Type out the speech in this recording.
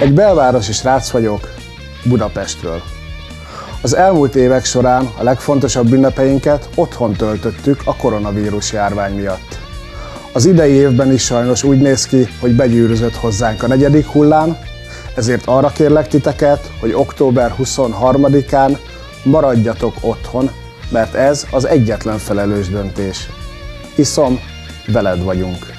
Egy belvárosi srác vagyok, Budapestről. Az elmúlt évek során a legfontosabb ünnepeinket otthon töltöttük a koronavírus járvány miatt. Az idei évben is sajnos úgy néz ki, hogy begyűrözött hozzánk a negyedik hullám, ezért arra kérlek titeket, hogy október 23-án maradjatok otthon, mert ez az egyetlen felelős döntés. Hiszom, veled vagyunk.